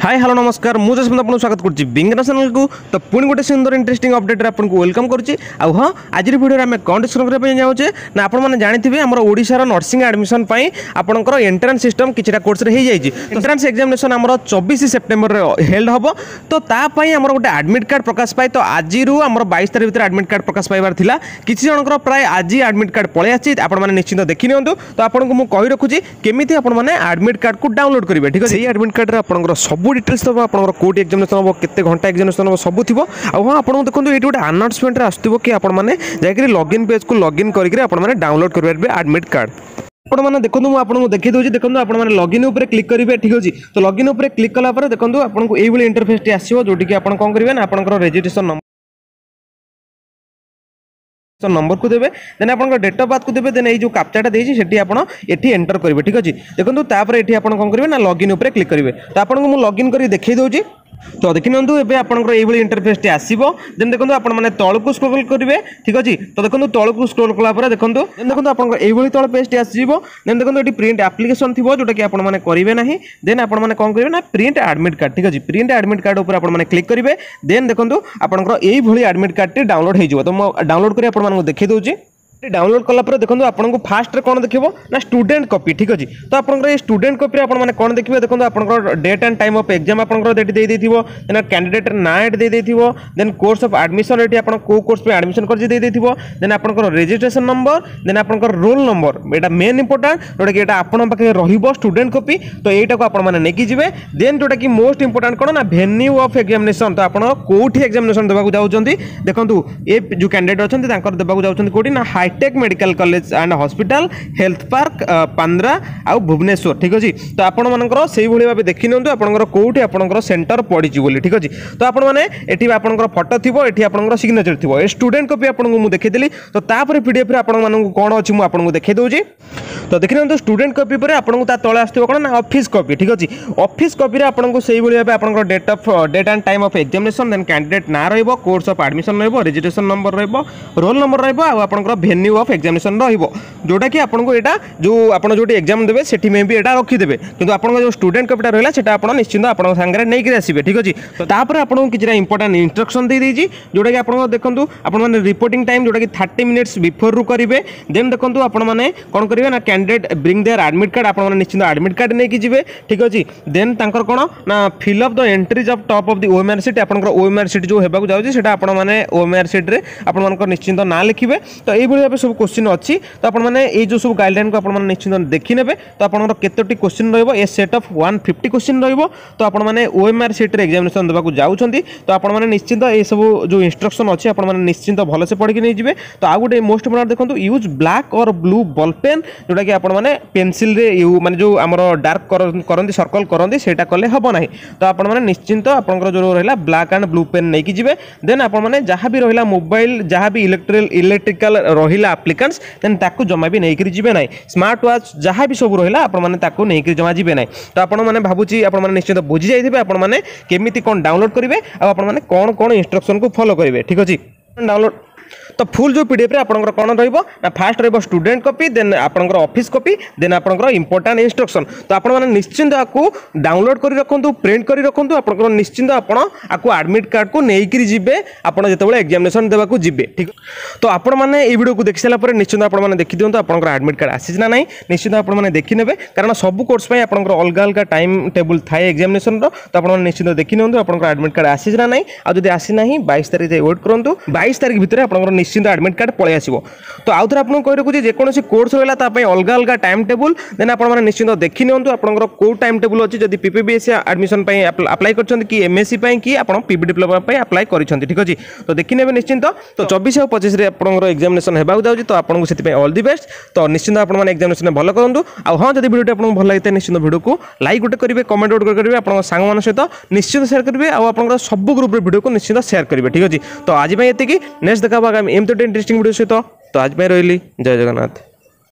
Hi hello নমস্কার মু যশবন্ত আপনার স্বাগত করছি বিঙ্গনা চ্যানেলকু তো পুঁ গোটে সুন্দর ইন্টারেস্টিং অপডেট্রে আপনার ওয়েলকম করছি আউ হ্যাঁ আজির ভিডিওরে আমি কম ডিসকস করা যাওছে না আপনার জাঁথিবে আমার ওড়শার নর্সিং আডমিশন পাই আপনার এন্ট্রান্স সিস্টম কিছুটা কোর্সরে হয়ে যাই এন্ট্রান্স এক্সামিনেসন আমার চবিশ সেপ্টেম্বর হেল্ড হব তো তাপাই আমার গোটে আডমিট কার্ড প্রকাশ পাই তো আজির আমার বাইশ তারিখ ভিতরে আডমিট কার্ড প্রকাশ পাইবার লা কিছু জনকর প্রায় আজি আডমিট কার্ড পলাই আসছে আপনার নিশ্চিন্ত দেখি নিও তো আপনার মু কই রাখুছি কেমিতি আপনার আডমিট কার্ডকু ডাউনলোড করবে ঠিক আছে এই আডমিট কার্ডরে আপনার সবু ସବୁ ଡିଟେଲ୍ସ ଥିବ ଆପଣଙ୍କର କେଉଁଠି ଏକ୍ଜାମିନେସନ୍ ହେବ କେତେ ଘଣ୍ଟା ଏକ୍ଜାମିନେସନ୍ ହେବ ସବୁ ଥିବ। ଆଉ ହଁ ଆପଣଙ୍କୁ ଦେଖନ୍ତୁ ଏଇଠି ଗୋଟେ ଆନାଉନ୍ସମେଣ୍ଟରେ ଆସୁଥିବ କି ଆପଣମାନେ ଯାଇକରି ଲଗ୍ଇନ୍ ପେଜ୍କୁ ଲଗ୍ଇନ୍ କରିକି ଆପଣମାନେ ଡାଉନଲୋଡ଼ କରିପାରିବେ ଆଡ଼ମିଟ୍ କାର୍ଡ଼ ଆପଣମାନେ ଦେଖନ୍ତୁ ମୁଁ ଆପଣଙ୍କୁ ଦେଖାଇ ଦେଉଛି ଦେଖନ୍ତୁ ଆପଣମାନେ ଲଗ୍ଇନ୍ ଉପରେ କ୍ଲିକ୍ କରିବେ ଠିକ୍ ଅଛି। ତ ଲଗ୍ଇନ୍ ଉପରେ କ୍ଲିକ୍ କଲା ପରେ ଦେଖନ୍ତୁ ଆପଣଙ୍କୁ ଏଇଭଳି ଇଣ୍ଟରଫେସ୍ଟି ଆସିବ ଯେଉଁଠିକି ଆପଣ କ'ଣ କରିବେ ନା ଆପଣଙ୍କର ରେଜିଷ୍ଟ୍ରେସନ୍ ନମ୍ବର ନମ୍ବରକୁ ଦେବେ। ଦେନ୍ ଆପଣଙ୍କ ଡେଟ୍ ଅଫ୍ ବାର୍ଥକୁ ଦେବେ। ଦେନ୍ ଏଇ ଯେଉଁ କାପ୍ଚାଟା ଦେଇଛି ସେଠି ଆପଣ ଏଠି ଏଣ୍ଟର କରିବେ ଠିକ୍ ଅଛି? ଦେଖନ୍ତୁ ତାପରେ ଏଠି ଆପଣ କ'ଣ କରିବେ ନା ଲଗଇନ୍ ଉପରେ କ୍ଲିକ୍ କରିବେ। ତ ଆପଣଙ୍କୁ ମୁଁ ଲଗଇନ୍ କରି ଦେଖାଇ ଦେଉଛି। ତ ଦେଖିନିଅନ୍ତୁ ଏବେ ଆପଣଙ୍କର ଏଇଭଳି ଇଣ୍ଟରଫେସ୍ଟି ଆସିବ ଦେନ୍ ଦେଖନ୍ତୁ ଆପଣମାନେ ତଳକୁ ସ୍କ୍ରୋଲ୍ କରିବେ ଠିକ୍ ଅଛି ତ ଦେଖନ୍ତୁ ତଳକୁ ସ୍କ୍ରୋଲ୍ କଲା ପରେ ଦେଖନ୍ତୁ ଦେନ୍ ଦେଖନ୍ତୁ ଆପଣଙ୍କର ଏଇଭଳି ତଳ ପେଜ୍ଟି ଆସିଯିବ ଦେନ୍ ଦେଖନ୍ତୁ ଏଠି ପ୍ରିଣ୍ଟ ଆପ୍ଲିକେସନ୍ ଥିବ ଯେଉଁଟାକି ଆପଣମାନେ କରିବେ ନାହିଁ ଦେନ୍ ଆପଣମାନେ କ'ଣ କରିବେ ନା ପ୍ରିଣ୍ଟ ଆଡ଼ମିଟ୍ କାର୍ଡ଼ ଠିକ୍ ଅଛି ପ୍ରିଣ୍ଟ ଆଡ଼ମିଟ୍ କାର୍ଡ଼ ଉପରେ ଆପଣମାନେ କ୍ଲିକ୍ କରିବେ ଦେନ୍ ଦେଖନ୍ତୁ ଆପଣଙ୍କର ଏଇଭଳି ଆଡ଼ମିଟ୍ କାର୍ଡ଼ଟି ଡାଉନଲୋଡ଼ ହେଇଯିବ ତ ମୁଁ ଡାଉନଲୋଡ଼ କରି ଆପଣମାନଙ୍କୁ ଦେଖାଇ ଦେଉଛି ডাউনলোড কলা পরে দেখুন আপনার ফার্স্টরে কোণ দেখব না স্টুডেন্ট কপি ঠিক আছে তো আপনার এই স্টুডেন্ট কপিরে আপনার কোণ দেখবে দেখুন আপনার date and time of exam আপনার এটি দিয়ে দেন ক্যান্ডিডেটর না এটি দিয়ে দেন কোর্স অফ আডমিশন এটি আপনার কেউ কোর্স আডমিশন করছে দিয়ে দেন আপনার রেজিস্ট্রেসন নম্বর দেন আপনার রোল নম্বর এটা মেন ইম্পর্টাট যেটা কি এটা আপনার পাখে রহব স্টুডেন্ট কপি তো এইটাকে আপনার নেকি যাবে দেন যেটা কি মোস্ট ইম্পর্টাট কোণ না ভেন্যু অফ এক্সামিনেসন তো আপনার কোটি এক্সামিনেসন দেওয়া যাচ্ছেন দেখুন এ যে ক্যান্ডিডেট অনেক তাঁর দেওয়া যাচ্ছেন কোটি না वाइटेक् medical college and hospital health park Pandra आउ भुवनेश्वर ठीक अच्छे तो ଆପଣମାନଙ୍କର ସେଇଭଳି ଭାବେ ଦେଖିନିଅନ୍ତୁ ଆପଣଙ୍କର କେଉଁଠି ଆପଣଙ୍କର ସେଣ୍ଟର ପଡ଼ିଛି ବୋଲି ଠିକ୍ ଅଛି ତ ଆପଣମାନେ ଏଠି ଆପଣଙ୍କର ଫଟୋ ଥିବ ଏଠି ଆପଣଙ୍କର ସିଗ୍ନେଚର ଥିବ ଏ ଷ୍ଟୁଡେଣ୍ଟ କପି ଆପଣଙ୍କୁ ମୁଁ ଦେଖେଇଦେଲି ତ ତାପରେ ପିଡ଼ିଏଫ୍ରେ ଆପଣମାନଙ୍କୁ କ'ଣ ଅଛି ମୁଁ ଆପଣଙ୍କୁ ଦେଖେଇ ଦେଉଛି ତ ଦେଖିନିଅନ୍ତୁ ଷ୍ଟୁଡେଣ୍ଟ କପି ପରେ ଆପଣଙ୍କୁ ତା ତଳେ ଆସୁଥିବ କ'ଣ ନା ଅଫିସ୍ କପି ଠିକ୍ ଅଛି ଅଫିସ୍ କପିରେ ଆପଣଙ୍କୁ ସେଇଭଳି ଭାବେ ଆପଣଙ୍କର date of date and time of examination then candidate ନାଁ ରହିବ କୋର୍ସ ଅଫ୍ ଆଡ଼ମିସନ୍ ରହିବ ରେଜିଷ୍ଟ୍ରେସନ୍ ନମ୍ବର ରହିବ ରୋଲ୍ ନମ୍ବର ରହିବ ଆଉ ଆପଣଙ୍କର ଭେନ୍ୟୁ ମେନ୍ୟୁ ଅଫ୍ ଏକ୍ଜାମିନେସନ୍ ରହିବ ଯେଉଁଟାକି ଆପଣଙ୍କୁ ଏଇଟା ଯେଉଁ ଆପଣ ଯେଉଁଠି ଏକ୍ଜାମ୍ ଦେବେ ସେଠି ମେ ବି ଏଇଟା ରଖିଦେବେ କିନ୍ତୁ ଆପଣଙ୍କ ଯେଉଁ ଷ୍ଟୁଡେଣ୍ଟ କପିଟା ରହିଲା ସେଟା ଆପଣ ନିଶ୍ଚିନ୍ତ ଆପଣଙ୍କ ସାଙ୍ଗରେ ନେଇକିରି ଆସିବେ ଠିକ୍ ଅଛି ତାପରେ ଆପଣଙ୍କୁ କିଛିଟା ଇମ୍ପୋର୍ଟାଣ୍ଟ ଇନଷ୍ଟ୍ରକ୍ସନ୍ ଦେଇଦେଇଛି ଯେଉଁଟାକି ଆପଣଙ୍କ ଦେଖନ୍ତୁ ଆପଣମାନେ ରିପୋର୍ଟିଂ ଟାଇମ୍ ଯେଉଁଟାକି ଥାର୍ଟି ମିନିଟ୍ସ ବିଫୋର୍ରୁ କରିବେ ଦେନ୍ ଦେଖନ୍ତୁ ଆପଣମାନେ କ'ଣ କରିବେ ନା candidate bring their admit card ଆପଣମାନେ ନିଶ୍ଚିନ୍ତ ଆଡ଼ମିଟ୍ କାର୍ଡ଼ ନେଇକି ଯିବେ ଠିକ୍ ଅଛି ଦେନ୍ ତାଙ୍କର କ'ଣ ନା fill of the entries of top of the OMR sheet ଆପଣଙ୍କର ଓଏମ୍ଆର୍ ସିଟ୍ ଯେଉଁ ହେବାକୁ ଯାଉଛି ସେଟା ଆପଣମାନେ ଓଏମ୍ଆର୍ ସିଟ୍ରେ ଆପଣମାନଙ୍କର ନିଶ୍ଚିନ୍ତ ନାଁ ଲେଖିବେ ତ ଏଇଭଳି ভাবে সব কোশ্চিন অছি তো আপনার এই যে সব গাইডলাইন আপনার নিশ্চিত দেখি নেবে তো আপনার কতটি question রহব a set of one fifty question রহব তো আপনার ওএমআর সিট্রে এক্সামিনেসন দেওয়া যাচ্ছেন তো আপনার নিশ্চিন্ত এইসব যে ইনস্ট্রকশন অছে আপনার নিশ্চিন্ত ভালসে পড়ি নিয়ে যাবে তো আউ গোটে মোস্ট ইম্পর্টাট দেখুন use black or blue ball pen যেটা কি আপনার পেনসিল্রে ইউ মানে যে আমার ডার্ক করতে সর্কল করতে সেটা কলে হব না তো আপনার নিশ্চিন্ত আপনার যে রহলা ব্ল্যাক আন্ড ব্লু পেন নিয়ে যাবে দেন আপনার যা বি রহলা মোবাইল যা বি ইলেকট্রিক ইলেকট্রিকাল রহিলা ରହିଲା ଆପ୍ଲିକାନ୍ସ ଦେନ୍ ତାକୁ ଜମା ବି ନେଇକରି ଯିବେ ନାହିଁ ସ୍ମାର୍ଟ ୱାଚ୍ ଯାହା ବି ସବୁ ରହିଲା ଆପଣମାନେ ତାକୁ ନେଇକରି ଜମା ଯିବେ ନାହିଁ ତ ଆପଣମାନେ ଭାବୁଛି ଆପଣମାନେ ନିଶ୍ଚିତ ବୁଝିଯାଇଥିବେ ଆପଣମାନେ କେମିତି କ'ଣ ଡାଉନଲୋଡ଼ କରିବେ ଆଉ ଆପଣମାନେ କ'ଣ କ'ଣ ଇନଷ୍ଟ୍ରକ୍ସନକୁ ଫଲୋ କରିବେ ଠିକ୍ ଅଛି ଡାଉନଲୋଡ଼ তো ফুল যে পিডিএফ আপনার কোণ রহব না ফার্স্ট রহব স্টুডেন্ট কপি দেন আপনার অফিস কপি দেন আপনার ইম্পর্টাট ইনস্ট্রকশন তো আপনার নিশ্চিন্ত আকু ডাউনলোড করে রাখুন প্রিন্ট করে রাখুন আপনার নিশ্চিন্ত আপনার আকু আডমিট কার্ডকু নেইকি যাবে আপনার যেতবে এক্সামিনেসন দেওয়া যাবে ঠিক তো আপনার মানে এই ভিডিওকে দেখি সারা পরে নিশ্চিন্ত আপনার দেখি দিও আপনার আডমিট কার্ড আসিছে না নাই নিশ্চিন্ত আপনার দেখি নেবে কারণ সবু কোর্স পাই আপনার অলগা অলগা টাইম টেবুল থাকে এক্সামিনেসনর তো আপনার নিশ্চিন্ত দেখি নিও আপনার আডমিট কার্ড আসিছে না নাই আর যদি আসি না বাইশ তারিখ যাই ওয়েট করতু বাইশ তারিখ ভিতরে আপনার নিশ্চিন্ত আডমিট কার্ড পলাই আসব তো আউ থরে আপনার কই রাখুছি যেকোনসি কোর্স রহিলা তা পাই অলগা অলগা টাইম টেবুল দেন আপনার নিশ্চিন্ত দেখি নিয়ন্তু আপনার কেউ টাইম টেবুল অছি যদি পিপিবিএসসি আডমিশন আপ্লাই করছেন কি এমএসসি পাই কি আপনার পিবি ডিপ্লোমা আপ্লাই করছেন ঠিক আছে তো দেখি নেবে নিশ্চিন্ত তো চবিশ আর পঁচিশে আপনার এক্সামিনেসন হওয়া যাচ্ছে তো আপনার সেপাই অল দি বেস্ট তো নিশ্চিন্ত আপনার এক্সামিনেসন ভালো করতু আর হ্যাঁ যদি ভিডিওটি আপনার ভালো লাগে নিশ্চিন্ত ভিডিওকে লাইক গোটে করবে কমেন্ট গোটে করবে আপনার সাংমান সহ নিশ্চিন্ত সেয়ার করবে আপনার সবু গ্রুপের ভিডিওকে নিশ্চিন্ত সেয়ার করবে ঠিক আছে তো আজ এতিকি নেক্সট দেখা આગામી એમ તો ટેન ટેસ્ટિંગ વિડીયો છે તો તો આજ મેં રહેલી જય જગન્નાથ